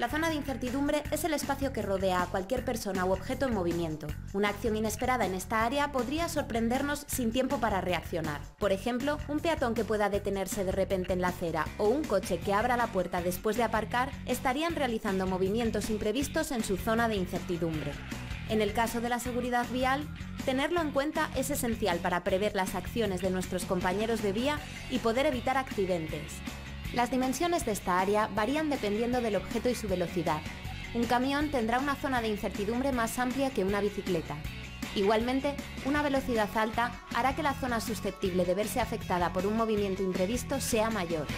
La zona de incertidumbre es el espacio que rodea a cualquier persona u objeto en movimiento. Una acción inesperada en esta área podría sorprendernos sin tiempo para reaccionar. Por ejemplo, un peatón que pueda detenerse de repente en la acera o un coche que abra la puerta después de aparcar estarían realizando movimientos imprevistos en su zona de incertidumbre. En el caso de la seguridad vial, tenerlo en cuenta es esencial para prever las acciones de nuestros compañeros de vía y poder evitar accidentes. Las dimensiones de esta área varían dependiendo del objeto y su velocidad. Un camión tendrá una zona de incertidumbre más amplia que una bicicleta. Igualmente, una velocidad alta hará que la zona susceptible de verse afectada por un movimiento imprevisto sea mayor.